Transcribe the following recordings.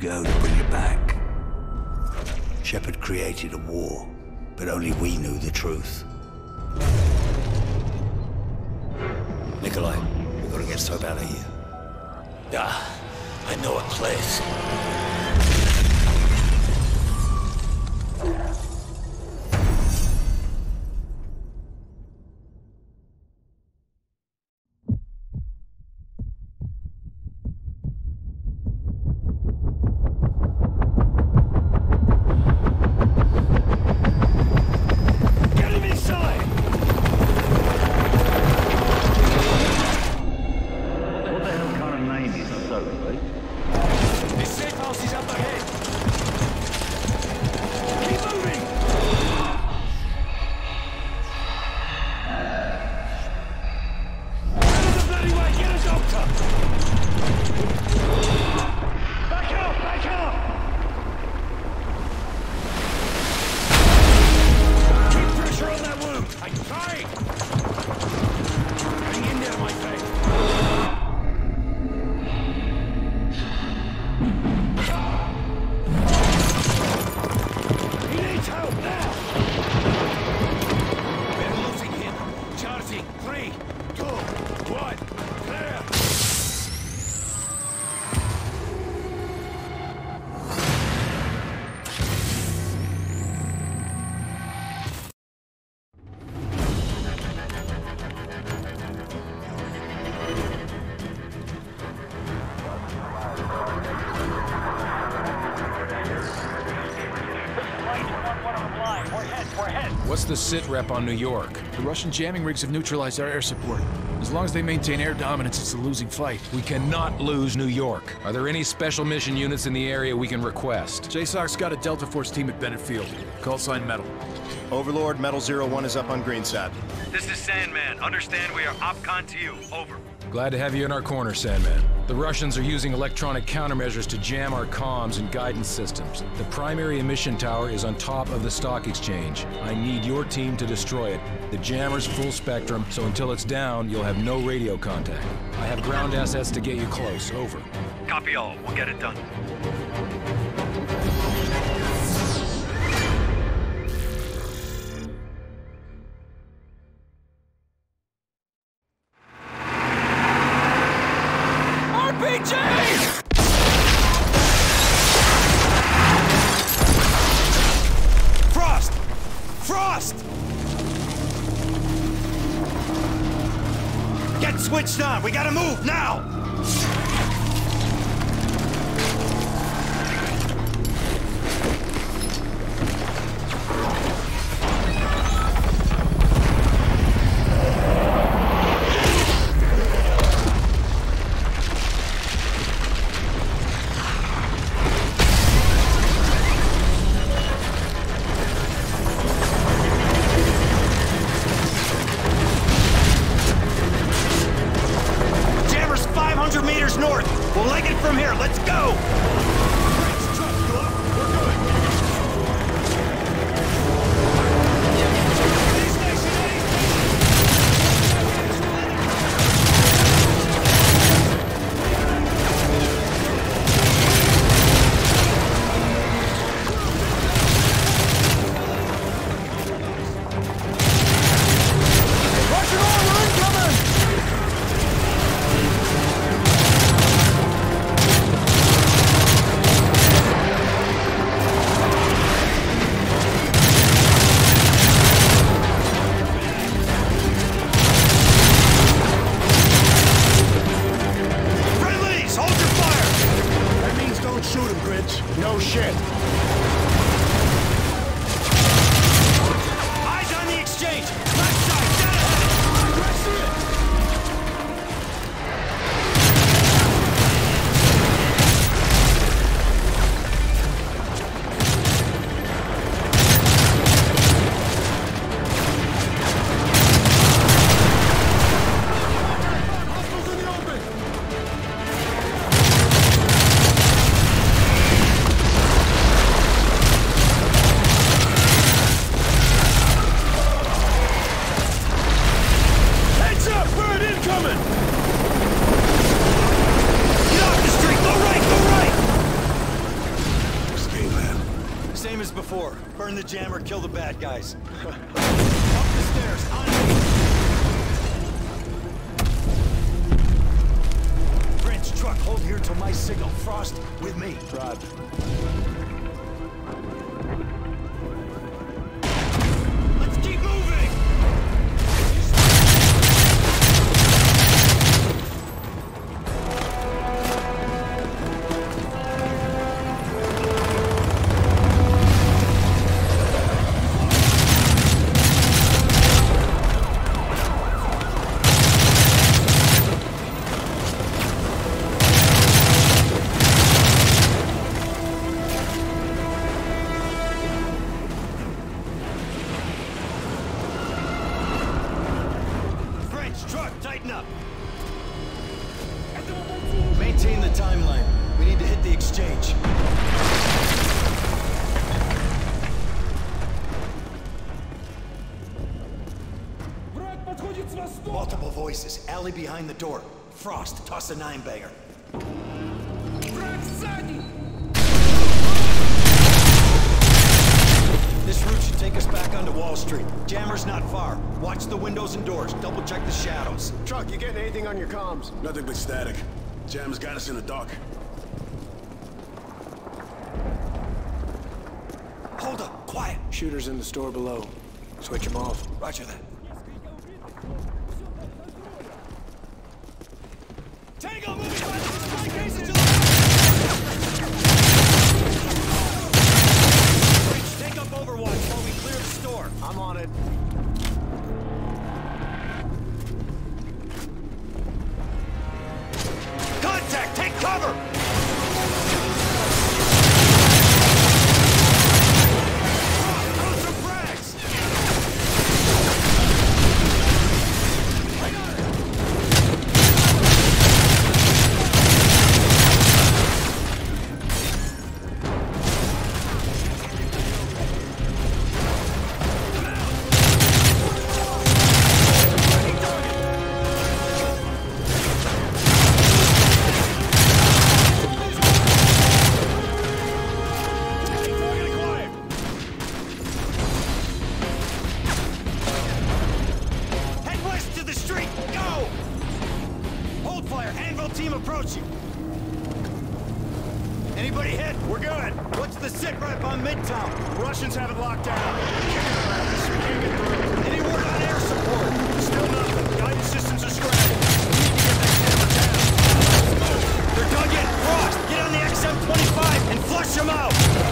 go to bring it back? Shepard created a war, but only we knew the truth. Nikolai, we've got to get Soap out of here. Yeah, I know a place. Name is Soap, eh? The safe house is up ahead! What's the sit rep on New York? The Russian jamming rigs have neutralized our air support. As long as they maintain air dominance, it's a losing fight. We cannot lose New York. Are there any special mission units in the area we can request? JSOC's got a Delta Force team at Bennett Field. Call sign Metal. Overlord, Metal Zero One is up on Greenside. This is Sandman. Understand we are OPCON to you. Over. Glad to have you in our corner, Sandman. The Russians are using electronic countermeasures to jam our comms and guidance systems. The primary emission tower is on top of the stock exchange. I need your team to destroy it. The jammer's full spectrum, so until it's down, you'll have no radio contact. I have ground assets to get you close. Over. Copy all. We'll get it done. We gotta move now! No shit. Hold here till my signal. Frost, with me. Rod. Alley behind the door. Frost, toss a nine banger. This route should take us back onto Wall Street. Jammer's not far. Watch the windows and doors. Double check the shadows. Truck, you getting anything on your comms? Nothing but static. Jam's got us in the dark. Hold up, quiet. Shooters in the store below. Switch them off. Roger that. Tango moving by team approaching! Anybody hit? We're good! What's the sit rep on Midtown? Russians have it locked down. We can't get through. Any word on air support? Still nothing. Guidance systems are scrambled. We need to get that camera down. They're dug in! Frost! Get on the XM-25 and flush them out!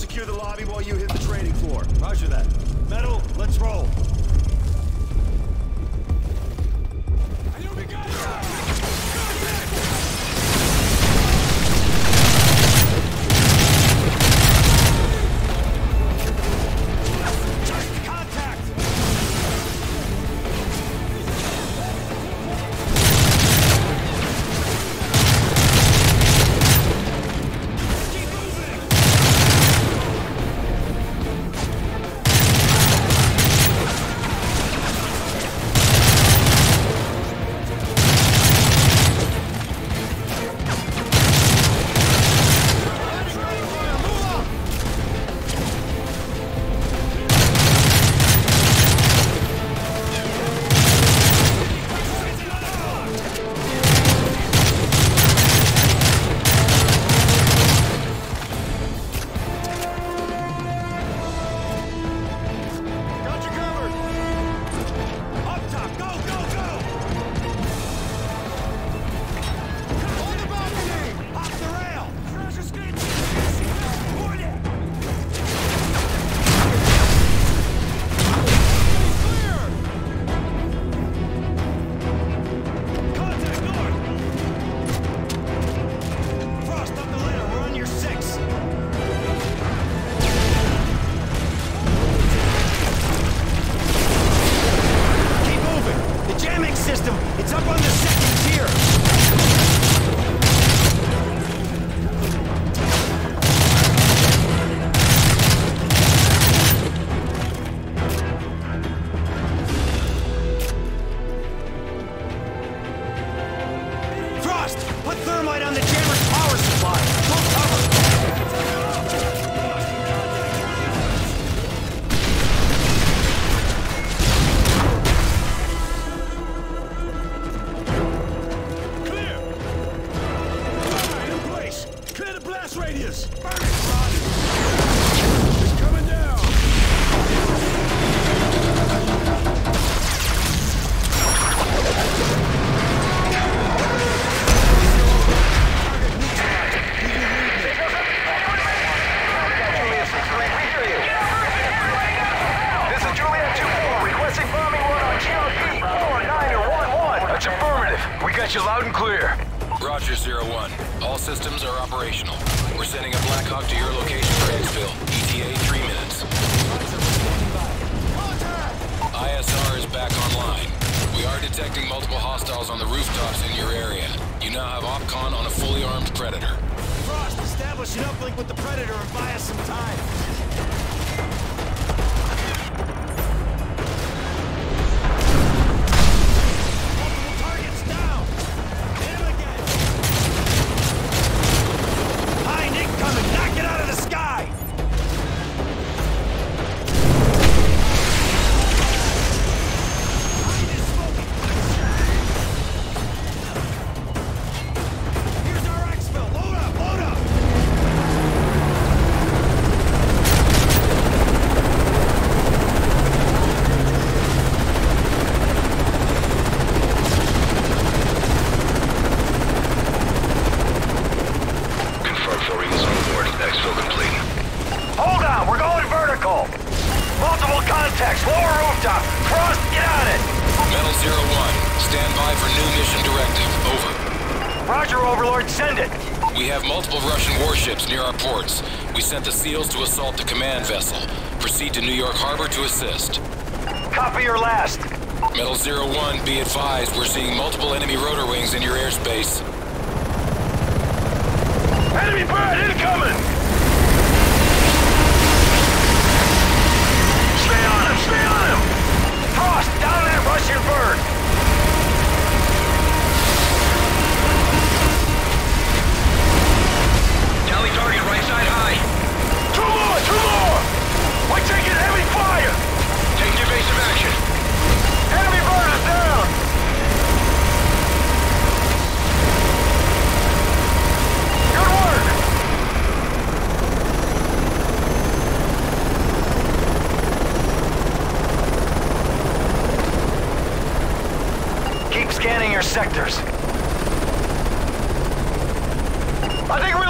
secure the lobby while you hit the trading floor. Roger that. Metal, let's roll. Systems are operational. We're sending a Black Hawk to your location for exfil. ETA three minutes. ISR is back online. We are detecting multiple hostiles on the rooftops in your area. You now have OPCON on a fully armed Predator. Frost, establish an uplink with the Predator and buy us some time. It. We have multiple Russian warships near our ports. We sent the SEALs to assault the command vessel. Proceed to New York Harbor to assist. Copy your last. Metal Zero One, be advised, we're seeing multiple enemy rotor wings in your airspace. Enemy bird incoming. Stay on him, stay on him. Frost, down that Russian bird. Tally target right side high. Two more, two more. We're taking heavy fire. Take evasive action. Enemy bird is down. Good work. Keep scanning your sectors. I think we